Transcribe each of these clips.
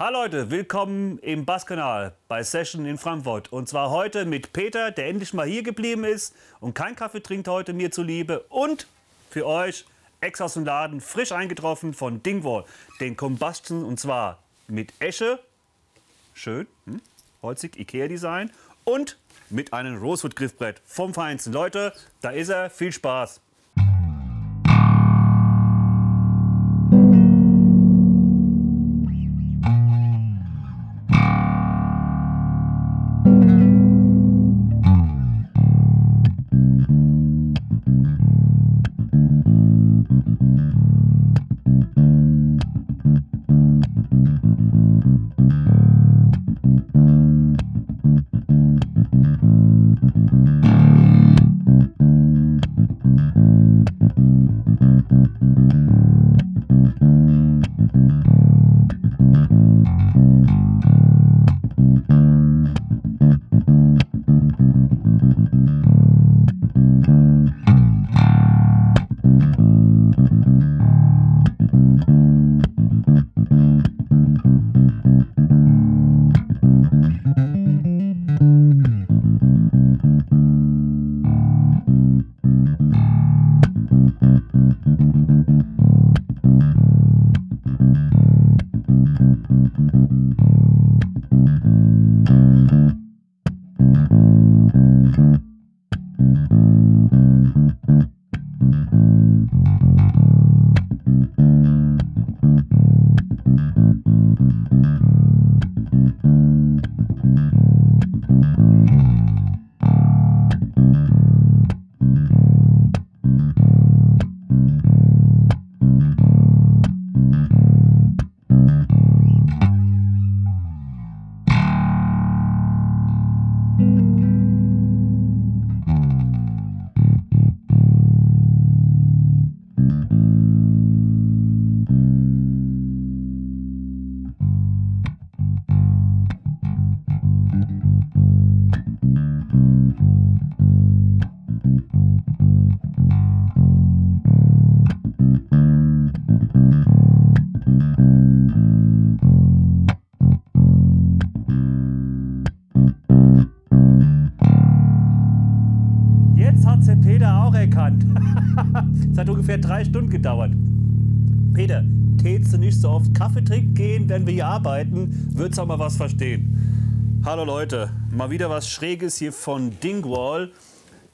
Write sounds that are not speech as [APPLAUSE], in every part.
Hallo Leute, willkommen im Basskanal bei Session in Frankfurt. Und zwar heute mit Peter, der endlich mal hier geblieben ist und kein Kaffee trinkt heute mir zuliebe. Und für euch ex aus dem Laden, frisch eingetroffen von Dingwall, den Combustion und zwar mit Esche, schön, hm? holzig, Ikea-Design und mit einem Rosewood-Griffbrett vom Feinsten. Leute, da ist er, viel Spaß. Ungefähr drei Stunden gedauert. Peter, tätst du nicht so oft Kaffee trinken gehen, wenn wir hier arbeiten, du auch mal was verstehen. Hallo Leute, mal wieder was Schräges hier von Dingwall.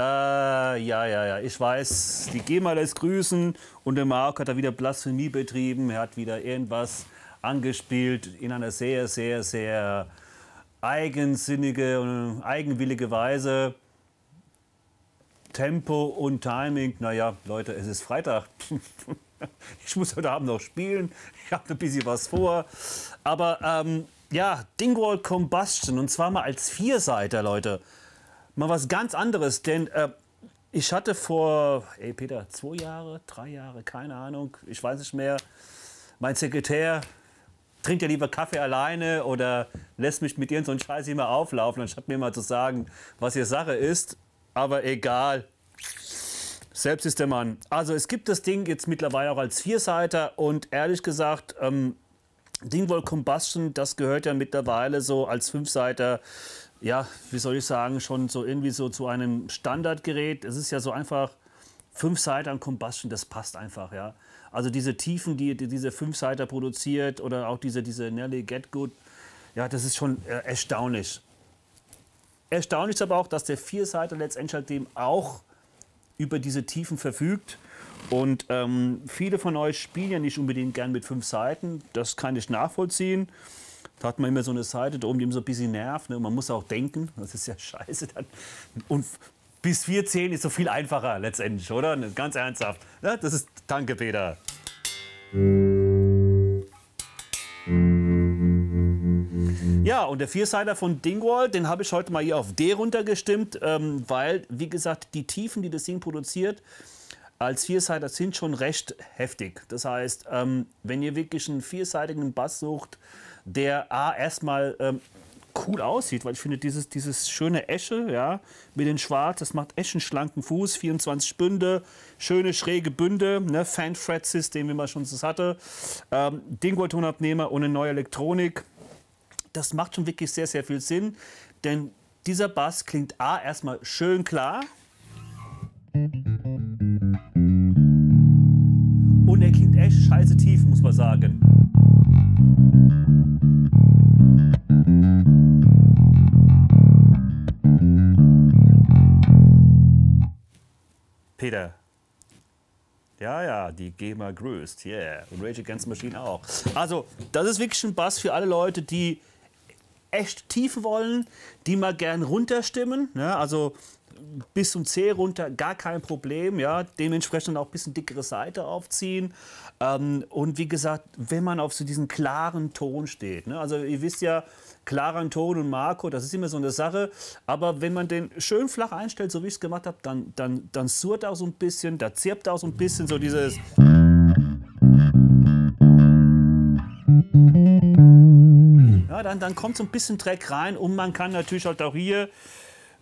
Äh, ja, ja, ja, ich weiß, die GEMA lässt grüßen und der Marc hat da wieder Blasphemie betrieben. Er hat wieder irgendwas angespielt in einer sehr, sehr, sehr eigensinnige und eigenwillige Weise. Tempo und Timing, naja, Leute, es ist Freitag. [LAUGHS] ich muss heute Abend noch spielen. Ich habe ein bisschen was vor. Aber ähm, ja, Dingwall Combustion und zwar mal als Vierseiter, Leute. Mal was ganz anderes, denn äh, ich hatte vor, ey Peter, zwei Jahre, drei Jahre, keine Ahnung, ich weiß nicht mehr, mein Sekretär trinkt ja lieber Kaffee alleine oder lässt mich mit irgendeinem so Scheiß immer auflaufen, anstatt mir mal zu sagen, was hier Sache ist. Aber egal. Selbst ist der Mann. Also es gibt das Ding jetzt mittlerweile auch als Vierseiter und ehrlich gesagt, ähm, Dingwall Combustion, das gehört ja mittlerweile so als Fünfseiter, ja, wie soll ich sagen, schon so irgendwie so zu einem Standardgerät. Es ist ja so einfach, Fünfseiter an Combustion, das passt einfach, ja. Also diese Tiefen, die, die diese Fünfseiter produziert oder auch diese, diese Nelly Get Good, ja, das ist schon äh, erstaunlich. Erstaunlich ist aber auch, dass der Vierseiter letztendlich halt dem auch über diese Tiefen verfügt. Und ähm, viele von euch spielen ja nicht unbedingt gern mit fünf Seiten. Das kann ich nachvollziehen. Da hat man immer so eine Seite, da oben, die so ein bisschen nervt. Ne? Man muss auch denken. Das ist ja scheiße. Dann. Und bis 14 ist so viel einfacher letztendlich, oder? Ganz ernsthaft. Ja, das ist. Danke, Peter. Ja, und der Vierseiter von Dingwall, den habe ich heute mal hier auf D runtergestimmt, ähm, weil, wie gesagt, die Tiefen, die das Ding produziert, als Vierseiter sind schon recht heftig. Das heißt, ähm, wenn ihr wirklich einen vierseitigen Bass sucht, der A, erstmal ähm, cool aussieht, weil ich finde, dieses, dieses schöne Esche, ja, mit den Schwarz, das macht echt einen schlanken Fuß, 24 Bünde, schöne schräge Bünde, ne, Fan-Fret-System, wie man schon das hatte, ähm, Dingwall-Tonabnehmer und eine neue Elektronik, das macht schon wirklich sehr, sehr viel Sinn, denn dieser Bass klingt A erstmal schön klar. Und er klingt echt scheiße tief, muss man sagen. Peter. Ja, ja, die GEMA grüßt, yeah. Und Rage Against Machine auch. Also, das ist wirklich ein Bass für alle Leute, die echt tief wollen, die mal gern runterstimmen. Ja, also bis zum C runter, gar kein Problem. Ja, dementsprechend auch ein bisschen dickere Seite aufziehen. Ähm, und wie gesagt, wenn man auf so diesen klaren Ton steht. Ne? Also ihr wisst ja, klaren Ton und Marco, das ist immer so eine Sache. Aber wenn man den schön flach einstellt, so wie ich es gemacht habe, dann, dann, dann surrt auch so ein bisschen, da zirpt auch so ein bisschen so dieses... Ja, dann, dann kommt so ein bisschen Dreck rein und man kann natürlich halt auch hier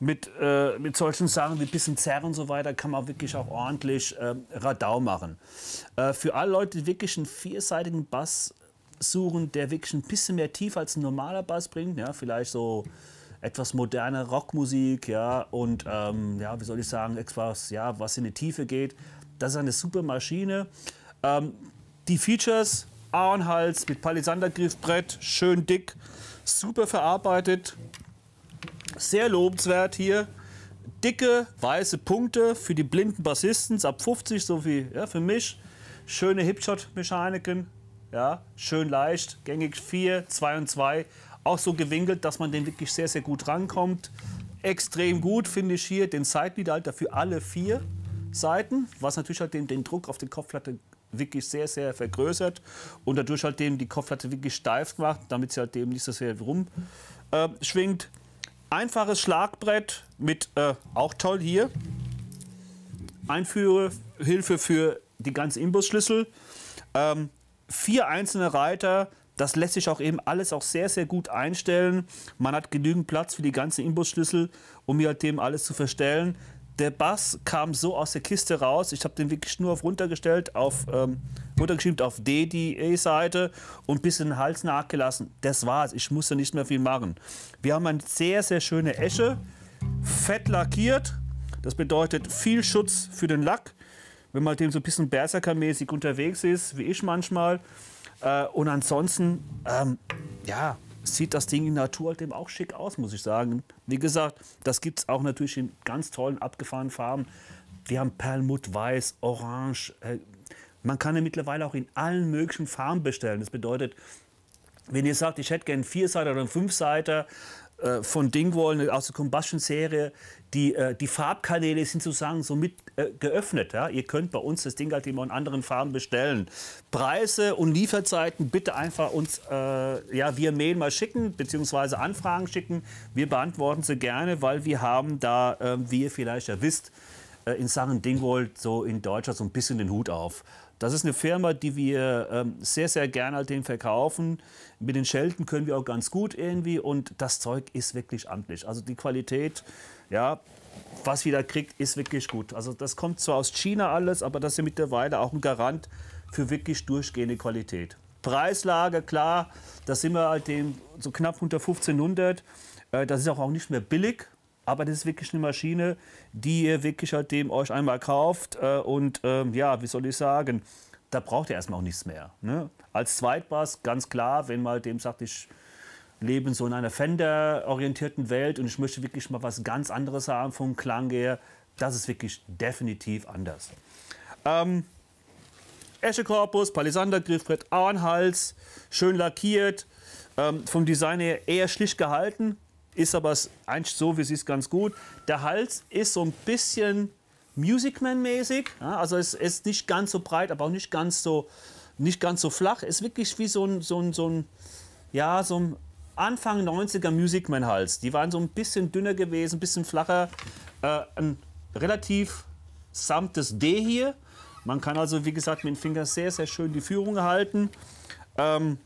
mit, äh, mit solchen Sachen wie ein bisschen Zerr und so weiter kann man wirklich auch ordentlich äh, Radau machen. Äh, für alle Leute, die wirklich einen vierseitigen Bass suchen, der wirklich ein bisschen mehr Tiefe als ein normaler Bass bringt, ja, vielleicht so etwas moderne Rockmusik, ja, und ähm, ja, wie soll ich sagen, etwas, ja, was in die Tiefe geht. Das ist eine super Maschine. Ähm, die Features, Ahornhals mit Palisander-Griffbrett, schön dick, super verarbeitet, sehr lobenswert hier. Dicke weiße Punkte für die blinden Bassisten, ab 50, so wie ja, für mich. Schöne Hipshot-Mechaniken, ja, schön leicht, gängig 4, 2 und 2. Auch so gewinkelt, dass man den wirklich sehr, sehr gut rankommt. Extrem gut finde ich hier den Seitenlead für alle vier Seiten, was natürlich halt den, den Druck auf die Kopfplatte wirklich sehr, sehr vergrößert und dadurch halt dem die Kopfplatte wirklich steif macht, damit sie halt dem nicht so sehr rumschwingt. Äh, Einfaches Schlagbrett mit, äh, auch toll hier, Einführhilfe für die ganzen Imbusschlüssel. Ähm, vier einzelne Reiter, das lässt sich auch eben alles auch sehr, sehr gut einstellen. Man hat genügend Platz für die ganzen Imbusschlüssel, um hier halt dem alles zu verstellen der Bass kam so aus der Kiste raus. Ich habe den wirklich nur auf runtergestellt, auf ähm, runtergeschrieben auf D, die E-Seite und ein bisschen den Hals nachgelassen. Das war's. Ich musste nicht mehr viel machen. Wir haben eine sehr, sehr schöne Esche, fett lackiert. Das bedeutet viel Schutz für den Lack, wenn man dem so ein bisschen Berserker-mäßig unterwegs ist, wie ich manchmal. Äh, und ansonsten, ähm, ja, sieht das Ding in Natur halt eben auch schick aus, muss ich sagen. Wie gesagt, das gibt es auch natürlich in ganz tollen, abgefahrenen Farben. Wir haben Perlmutt, Weiß, Orange. Äh, man kann ihn mittlerweile auch in allen möglichen Farben bestellen. Das bedeutet, wenn ihr sagt, ich hätte gerne einen Vierseiter oder einen Fünfseiter, äh, von Dingwall aus der Combustion-Serie. Die, äh, die Farbkanäle sind sozusagen so mit äh, geöffnet. Ja? Ihr könnt bei uns das Ding halt immer in anderen Farben bestellen. Preise und Lieferzeiten bitte einfach uns äh, ja, via Mail mal schicken, beziehungsweise Anfragen schicken. Wir beantworten sie gerne, weil wir haben da, äh, wie ihr vielleicht ja wisst, äh, in Sachen Dingwall so in Deutschland so ein bisschen den Hut auf. Das ist eine Firma, die wir ähm, sehr, sehr gerne halt den verkaufen. Mit den Schelten können wir auch ganz gut irgendwie und das Zeug ist wirklich amtlich. Also die Qualität, ja, was wir da kriegt, ist wirklich gut. Also das kommt zwar aus China alles, aber das ist ja mittlerweile auch ein Garant für wirklich durchgehende Qualität. Preislage, klar, da sind wir halt dem so knapp unter 1500. Äh, das ist auch nicht mehr billig, aber das ist wirklich eine Maschine, die ihr wirklich halt dem euch einmal kauft äh, und ähm, ja, wie soll ich sagen, da braucht ihr erstmal auch nichts mehr. Ne? Als Zweitbass ganz klar, wenn man dem sagt, ich lebe so in einer Fender-orientierten Welt und ich möchte wirklich mal was ganz anderes haben vom Klang her, das ist wirklich definitiv anders. Ähm, Eschekorpus, Palisander, Griffbrett, Ahornhals, schön lackiert, ähm, vom Design her eher schlicht gehalten, ist aber eigentlich so, wie es ist, ganz gut. Der Hals ist so ein bisschen Musicman-mäßig. Ja, also es ist nicht ganz so breit, aber auch nicht ganz so, nicht ganz so flach. Ist wirklich wie so ein, so ein, so ein, ja, so ein Anfang 90er Musicman-Hals. Die waren so ein bisschen dünner gewesen, ein bisschen flacher. Äh, ein relativ samtes D hier. Man kann also, wie gesagt, mit dem Finger sehr, sehr schön die Führung halten. Ähm,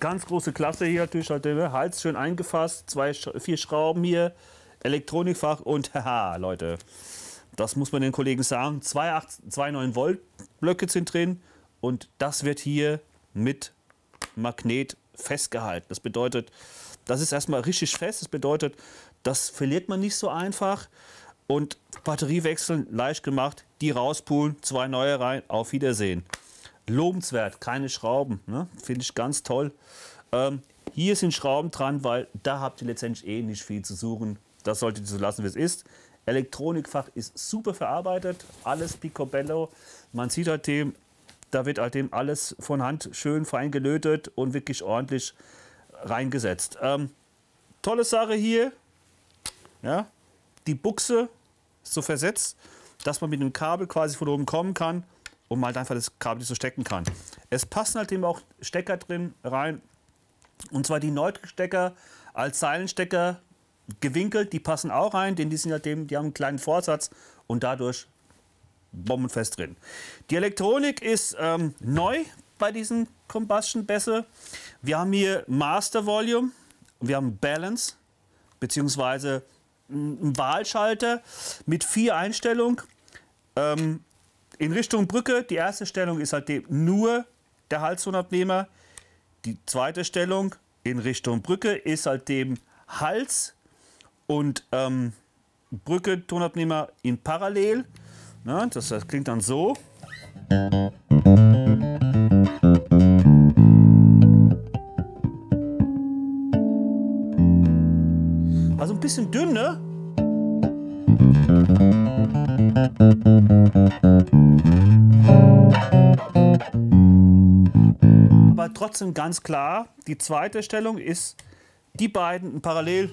Ganz große Klasse hier natürlich, halt, ne? Hals schön eingefasst, zwei, vier Schrauben hier, Elektronikfach und [LAUGHS] haha, Leute, das muss man den Kollegen sagen. 2,9 Volt Blöcke sind drin und das wird hier mit Magnet festgehalten. Das bedeutet, das ist erstmal richtig fest. Das bedeutet, das verliert man nicht so einfach. Und Batterie wechseln, leicht gemacht, die rauspulen, zwei neue rein, auf Wiedersehen. Lobenswert, keine Schrauben, ne? finde ich ganz toll. Ähm, hier sind Schrauben dran, weil da habt ihr letztendlich eh nicht viel zu suchen. Das solltet ihr so lassen, wie es ist. Elektronikfach ist super verarbeitet, alles picobello. Man sieht halt dem, da wird halt dem alles von Hand schön fein gelötet und wirklich ordentlich reingesetzt. Ähm, tolle Sache hier, ja, die Buchse ist so versetzt, dass man mit dem Kabel quasi von oben kommen kann mal halt einfach das Kabel so stecken kann. Es passen halt eben auch Stecker drin rein, und zwar die Neutrik-Stecker als Seilenstecker gewinkelt, die passen auch rein, denn die, sind halt eben, die haben einen kleinen Vorsatz und dadurch bombenfest drin. Die Elektronik ist ähm, neu bei diesen Combustion Bässe. Wir haben hier Master Volume, wir haben Balance, beziehungsweise einen Wahlschalter mit vier Einstellungen. Ähm, in Richtung Brücke, die erste Stellung ist halt nur der Halstonabnehmer. Die zweite Stellung in Richtung Brücke ist halt dem Hals und ähm, Brücke, Tonabnehmer in parallel. Na, das, das klingt dann so. Also ein bisschen dünn, ne? Aber trotzdem ganz klar, die zweite Stellung ist die beiden parallel.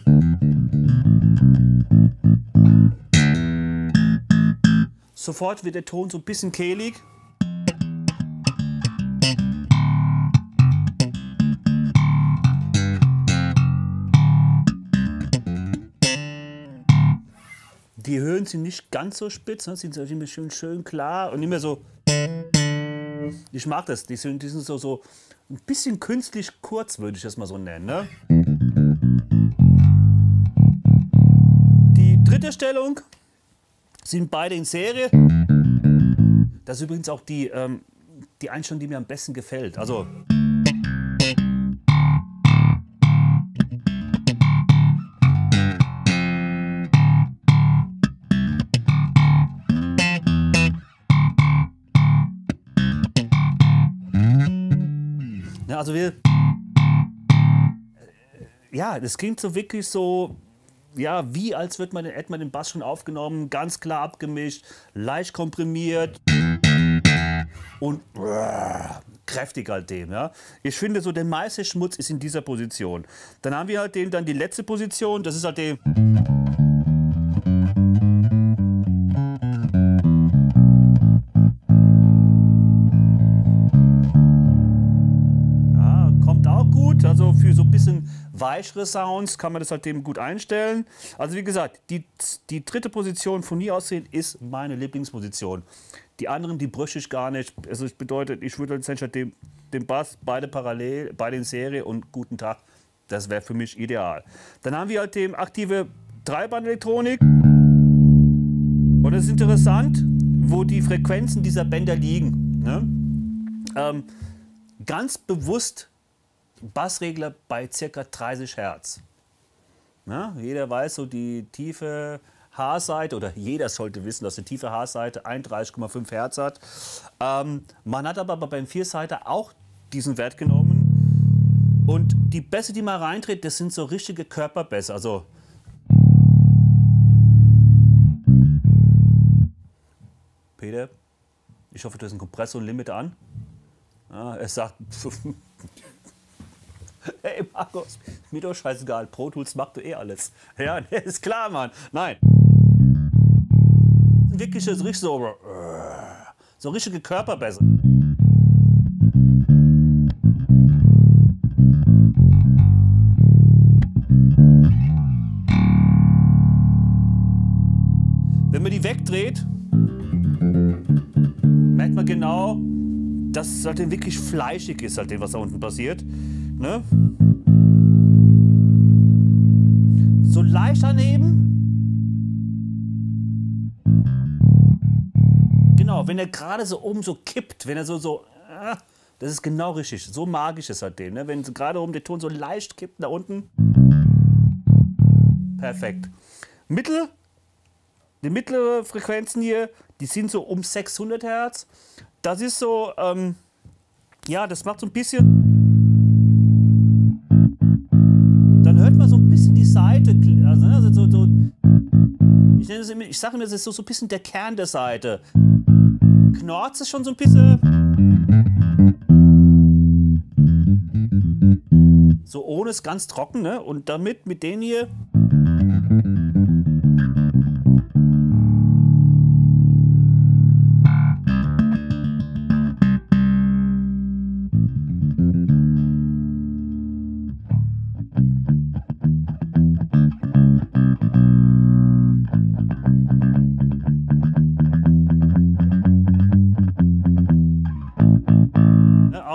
Sofort wird der Ton so ein bisschen kehlig. Die Höhen sind nicht ganz so spitz, ne? sind immer schön, schön klar und immer so. Ich mag das, die sind, die sind so, so ein bisschen künstlich kurz, würde ich das mal so nennen. Ne? Die dritte Stellung sind beide in Serie. Das ist übrigens auch die, ähm, die Einstellung, die mir am besten gefällt. Also. Also wir. Ja, das klingt so wirklich so ja, wie als wird man, hätte man den Bass schon aufgenommen, ganz klar abgemischt, leicht komprimiert und äh, kräftig halt dem. Ja. Ich finde so, der meiste Schmutz ist in dieser Position. Dann haben wir halt dem dann die letzte Position, das ist halt dem. Weichere Sounds kann man das halt eben gut einstellen. Also wie gesagt, die, die dritte Position von mir aussehen ist meine Lieblingsposition. Die anderen, die brüche ich gar nicht. Also das bedeutet, ich würde letztendlich den, den Bass beide parallel, beide in Serie und guten Tag. Das wäre für mich ideal. Dann haben wir halt die aktive Dreibandelektronik. Und es ist interessant, wo die Frequenzen dieser Bänder liegen. Ne? Ähm, ganz bewusst Bassregler bei ca. 30 Hertz. Ja, jeder weiß so die tiefe H-Seite, oder jeder sollte wissen, dass die tiefe H-Seite 31,5 Hertz hat. Ähm, man hat aber beim Vierseiter auch diesen Wert genommen. Und die Bässe, die man reintritt, das sind so richtige Körperbässe. Also Peter, ich hoffe, du hast einen Kompressor und Limit an. Ja, er sagt [LAUGHS] [LAUGHS] [LAUGHS] Hey Markus, mir doch scheißegal, Pro Tools macht du eh alles. [LAUGHS] Ja, [LAUGHS] ist klar, Mann. Nein. Wirklich so richtig so, so richtige Körperbässe. Wenn man die wegdreht, merkt man genau, dass es halt wirklich fleischig ist, halt, was da unten passiert. Ne? So leicht daneben. Genau, wenn er gerade so oben so kippt, wenn er so, so, äh, das ist genau richtig. So magisch ist halt den. Ne? Wenn gerade oben der Ton so leicht kippt nach unten. Perfekt. Mittel, die mittlere Frequenzen hier, die sind so um 600 Hertz. Das ist so, ähm, ja, das macht so ein bisschen. Seite, also, ne, also so, so ich, ich sage immer, es ist so, so ein bisschen der Kern der Seite. Knorz ist schon so ein bisschen. So ohne es ganz trocken, ne? Und damit mit denen hier.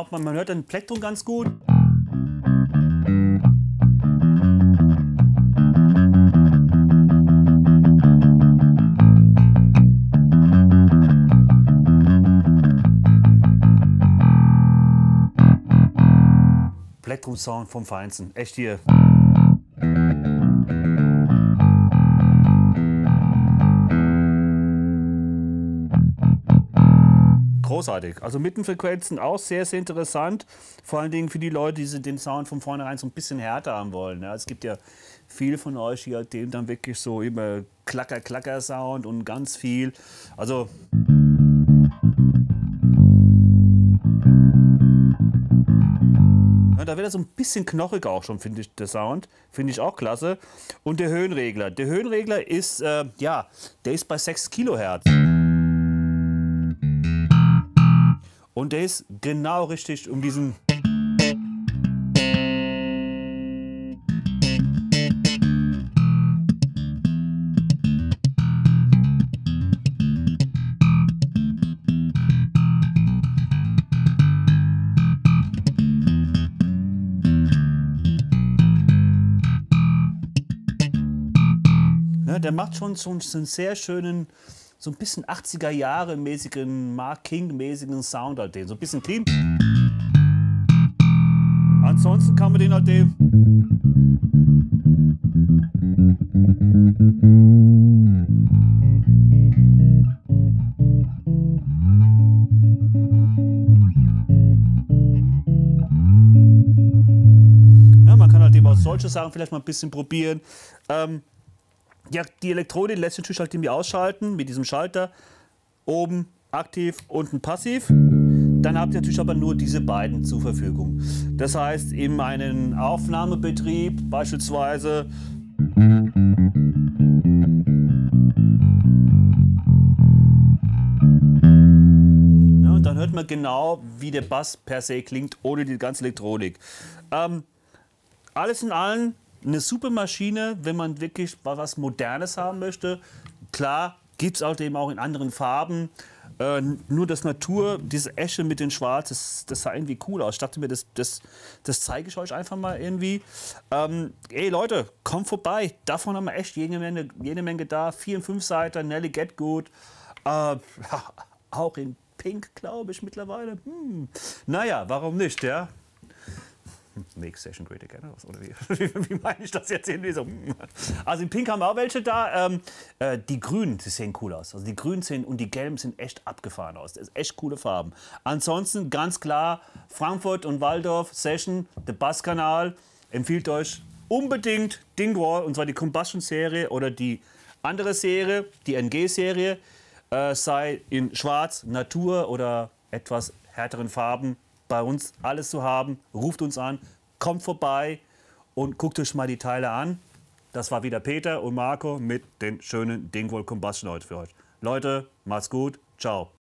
Auch man, man hört den Plektrum ganz gut. Plektrum-Sound vom Feinsten. Echt hier. Großartig. Also Mittenfrequenzen auch sehr, sehr interessant. Vor allen Dingen für die Leute, die den Sound von vornherein so ein bisschen härter haben wollen. Ja, es gibt ja viele von euch, die halt dem dann wirklich so immer Klacker-Klacker-Sound und ganz viel. Also. Da wird er so ein bisschen knochig auch schon, finde ich, der Sound. Finde ich auch klasse. Und der Höhenregler. Der Höhenregler ist, äh, ja, der ist bei 6 Kilohertz. Und der ist genau richtig um diesen. Ne, der macht schon so einen sehr schönen so ein bisschen 80er Jahre mäßigen, Mark King mäßigen Sound halt den. So ein bisschen clean. Ansonsten kann man den halt dem. Ja, man kann halt solche Sachen vielleicht mal ein bisschen probieren. Ähm, ja, die Elektronik lässt sich natürlich halt irgendwie ausschalten mit diesem Schalter. Oben aktiv, unten passiv. Dann habt ihr natürlich aber nur diese beiden zur Verfügung. Das heißt, in meinem Aufnahmebetrieb beispielsweise und dann hört man genau, wie der Bass per se klingt, ohne die ganze Elektronik. Ähm, alles in allem eine super Maschine, wenn man wirklich was Modernes haben möchte. Klar, gibt es auch eben auch in anderen Farben. Äh, nur das Natur, diese Esche mit den Schwarz, das, das, sah irgendwie cool aus. Ich dachte mir, das, das, das zeige ich euch einfach mal irgendwie. Ähm, ey Leute, kommt vorbei. Davon haben wir echt jede Menge, jede Menge da. Vier und fünf Seiten, Nelly Get Good. Äh, [LAUGHS] auch in Pink, glaube ich, mittlerweile. Hm. Naja, warum nicht, ja? Make Session Great Again oder [LAUGHS] wie, wie, meine ich das jetzt irgendwie so? Also in Pink haben wir auch welche da. Ähm, äh, die Grünen, die sehen cool aus. Also die Grünen sind und die Gelben sind echt abgefahren aus. Das ist echt coole Farben. Ansonsten ganz klar Frankfurt und Waldorf Session, der Basskanal empfiehlt euch unbedingt Dingwall und zwar die Combustion Serie oder die andere Serie, die NG Serie, äh, sei in Schwarz, Natur oder etwas härteren Farben bei uns alles zu haben. Ruft uns an, kommt vorbei und guckt euch mal die Teile an. Das war wieder Peter und Marco mit den schönen Dingwall Combustion heute für euch. Leute, macht's gut. Ciao.